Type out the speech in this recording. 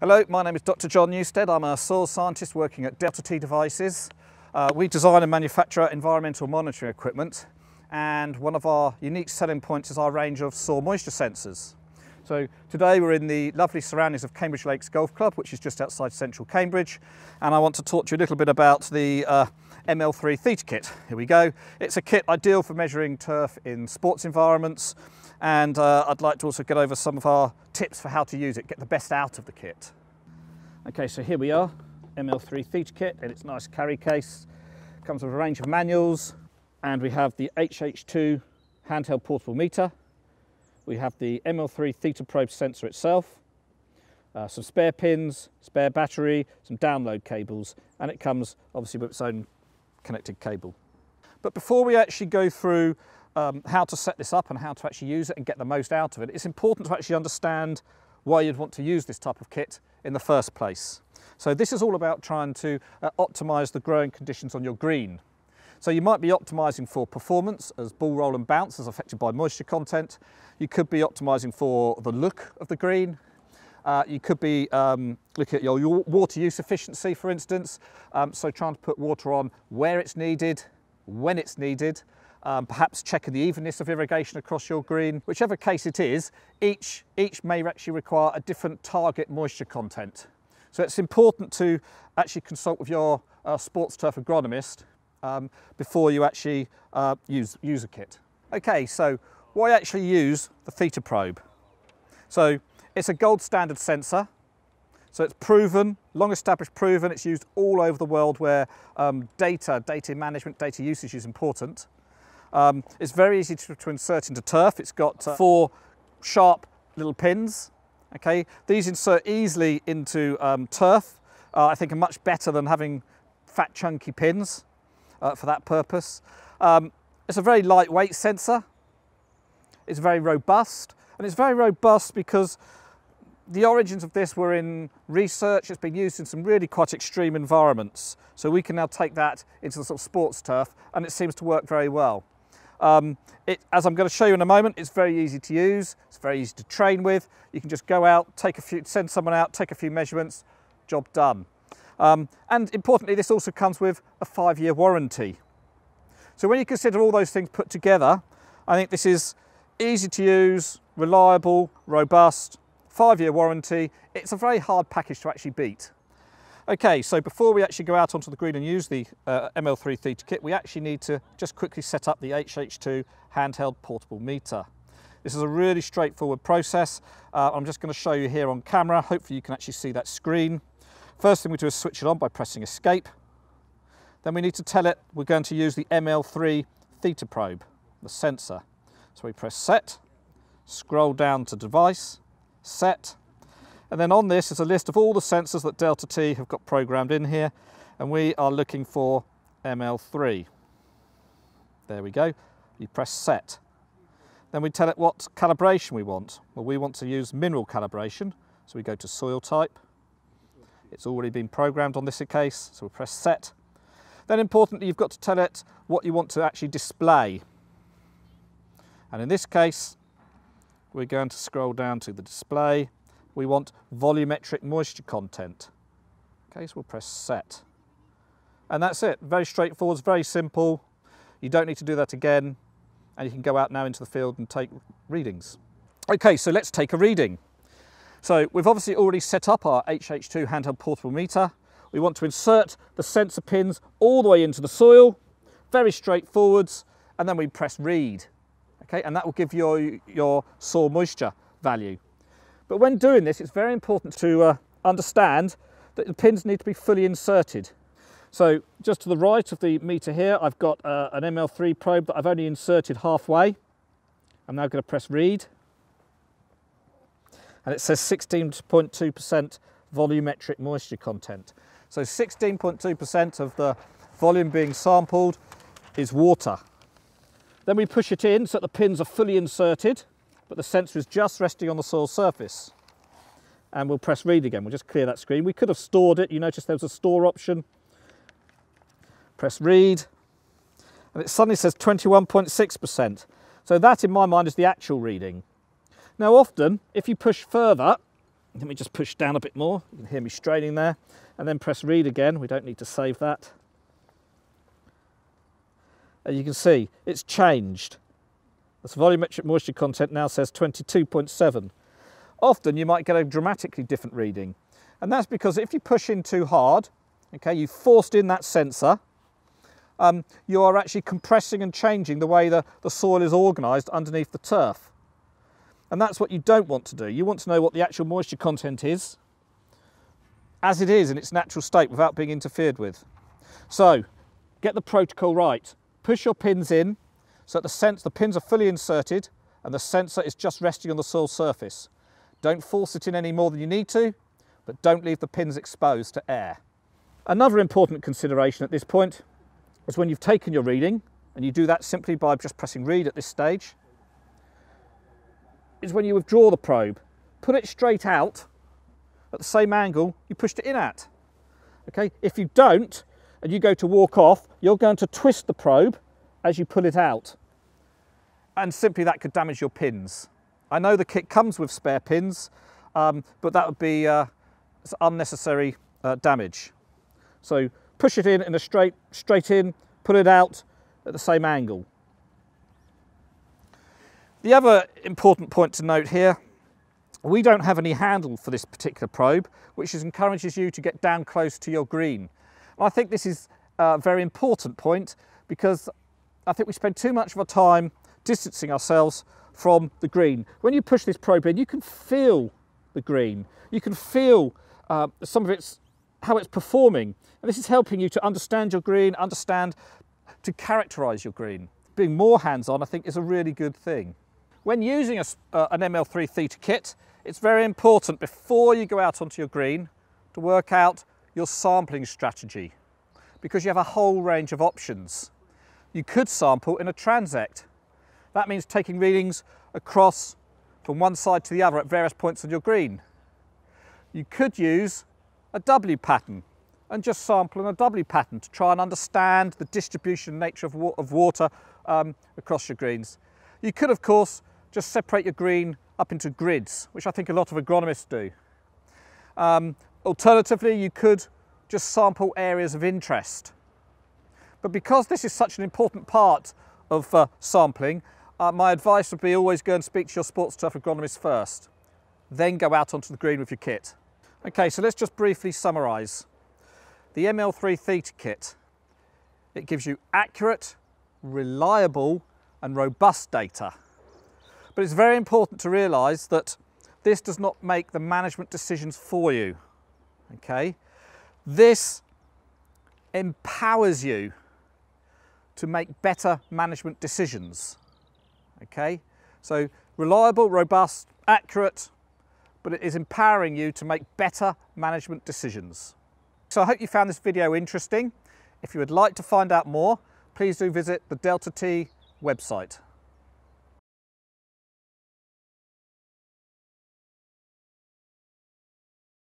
Hello, my name is Dr. John Newstead. I'm a soil scientist working at Delta T Devices. Uh, we design and manufacture environmental monitoring equipment and one of our unique selling points is our range of soil moisture sensors. So today we're in the lovely surroundings of Cambridge Lakes Golf Club, which is just outside central Cambridge. And I want to talk to you a little bit about the uh, ML3 Theta kit. Here we go. It's a kit ideal for measuring turf in sports environments and uh, I'd like to also get over some of our tips for how to use it, get the best out of the kit. Okay, so here we are, ML3 Theta kit in its nice carry case. Comes with a range of manuals and we have the HH2 handheld portable meter. We have the ML3 Theta probe sensor itself, uh, some spare pins, spare battery, some download cables, and it comes obviously with its own connected cable. But before we actually go through um, how to set this up and how to actually use it and get the most out of it, it's important to actually understand why you'd want to use this type of kit in the first place. So this is all about trying to uh, optimise the growing conditions on your green. So you might be optimising for performance as ball roll and bounce is affected by moisture content. You could be optimising for the look of the green. Uh, you could be um, looking at your, water use efficiency, for instance. Um, so trying to put water on where it's needed, when it's needed, um, perhaps checking the evenness of irrigation across your green. Whichever case it is, each, each may actually require a different target moisture content. So it's important to actually consult with your uh, sports turf agronomist um, before you actually uh, use, use a kit. Okay, so why actually use the Theta probe? So it's a gold standard sensor. So it's proven, long established proven, it's used all over the world where um, data, data management, data usage is important. Um, it's very easy to, to, insert into turf. It's got uh, four sharp little pins. Okay, these insert easily into um, turf. Uh, I think are much better than having fat chunky pins uh, for that purpose. Um, it's a very lightweight sensor. It's very robust and it's very robust because the origins of this were in research. It's been used in some really quite extreme environments. So we can now take that into the sort of sports turf and it seems to work very well. Um, it, as I'm going to show you in a moment, it's very easy to use. It's very easy to train with. You can just go out, take a few, send someone out, take a few measurements, job done. Um, and importantly, this also comes with a five-year warranty. So when you consider all those things put together, I think this is easy to use, reliable, robust, five-year warranty. It's a very hard package to actually beat. Okay, so before we actually go out onto the green and use the uh, ML3 Theta kit, we actually need to just quickly set up the HH2 handheld portable meter. This is a really straightforward process. Uh, I'm just going to show you here on camera. Hopefully you can actually see that screen. First thing we do is switch it on by pressing escape. Then we need to tell it we're going to use the ML3 Theta probe, the sensor. So we press set, scroll down to device, set, and then on this is a list of all the sensors that Delta T have got programmed in here. And we are looking for ML3. There we go. You press set. Then we tell it what calibration we want. Well, we want to use mineral calibration. So we go to soil type. It's already been programmed on this case, so we press set. Then importantly, you've got to tell it what you want to actually display. And in this case, we're going to scroll down to the display we want volumetric moisture content. Okay, so we'll press set. And that's it, very straightforward, it's very simple. You don't need to do that again, and you can go out now into the field and take readings. Okay, so let's take a reading. So we've obviously already set up our HH2 handheld portable meter. We want to insert the sensor pins all the way into the soil, very straightforward, and then we press read. Okay, and that will give you your soil moisture value. But when doing this, it's very important to uh, understand that the pins need to be fully inserted. So just to the right of the meter here, I've got uh, an ML3 probe that I've only inserted halfway. I'm now going to press read. And it says 16.2% volumetric moisture content. So 16.2% of the volume being sampled is water. Then we push it in so that the pins are fully inserted but the sensor is just resting on the soil surface. And we'll press read again, we'll just clear that screen. We could have stored it, you notice there was a store option. Press read, and it suddenly says 21.6%. So that in my mind is the actual reading. Now often, if you push further, Let me just push down a bit more. You can hear me straining there. And then press read again. We don't need to save that. And you can see it's changed. This volumetric moisture content now says 22.7. Often you might get a dramatically different reading. And that's because if you push in too hard, okay, you've forced in that sensor, um, you are actually compressing and changing the way the, the soil is organised underneath the turf. And that's what you don't want to do. You want to know what the actual moisture content is as it is in its natural state without being interfered with. So get the protocol right. Push your pins in so that the, sense, the pins are fully inserted and the sensor is just resting on the soil surface. Don't force it in any more than you need to, but don't leave the pins exposed to air. Another important consideration at this point is when you've taken your reading, and you do that simply by just pressing read at this stage, is when you withdraw the probe. Put it straight out at the same angle you pushed it in at. Okay, if you don't, and you go to walk off, you're going to twist the probe as you pull it out. And simply that could damage your pins. I know the kit comes with spare pins, um, but that would be uh, unnecessary uh, damage. So push it in in a straight, straight in, pull it out at the same angle. The other important point to note here, we don't have any handle for this particular probe, which encourages you to get down close to your green. And I think this is a very important point because I think we spend too much of our time distancing ourselves from the green. When you push this probe in, you can feel the green. You can feel uh, some of its, how it's performing. And this is helping you to understand your green, understand, to characterize your green. Being more hands-on, I think, is a really good thing. When using a, uh, an ML3 Theta kit, it's very important before you go out onto your green to work out your sampling strategy because you have a whole range of options. You could sample in a transect. That means taking readings across from one side to the other at various points on your green. You could use a W pattern and just sample in a W pattern to try and understand the distribution nature of, wa of water um, across your greens. You could, of course, just separate your green up into grids, which I think a lot of agronomists do. Um, alternatively, you could just sample areas of interest. But because this is such an important part of uh, sampling, uh, my advice would be always go and speak to your sports turf agronomist first, then go out onto the green with your kit. Okay, so let's just briefly summarise. The ML3 Theta kit, it gives you accurate, reliable and robust data. But it's very important to realise that this does not make the management decisions for you. Okay, This empowers you to make better management decisions. Okay, so reliable, robust, accurate, but it is empowering you to make better management decisions. So I hope you found this video interesting. If you would like to find out more, please do visit the Delta T website.